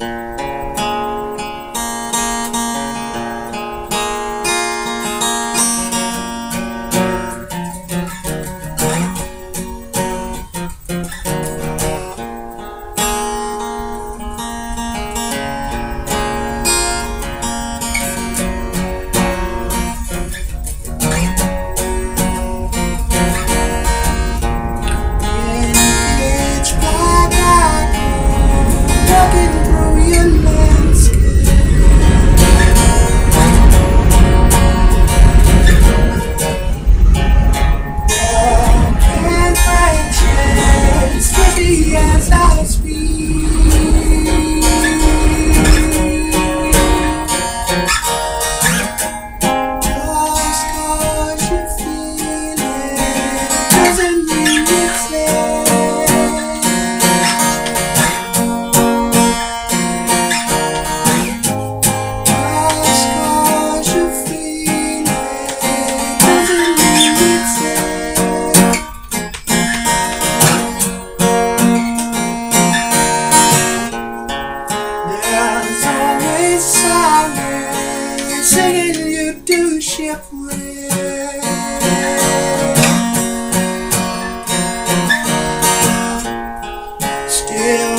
singing Still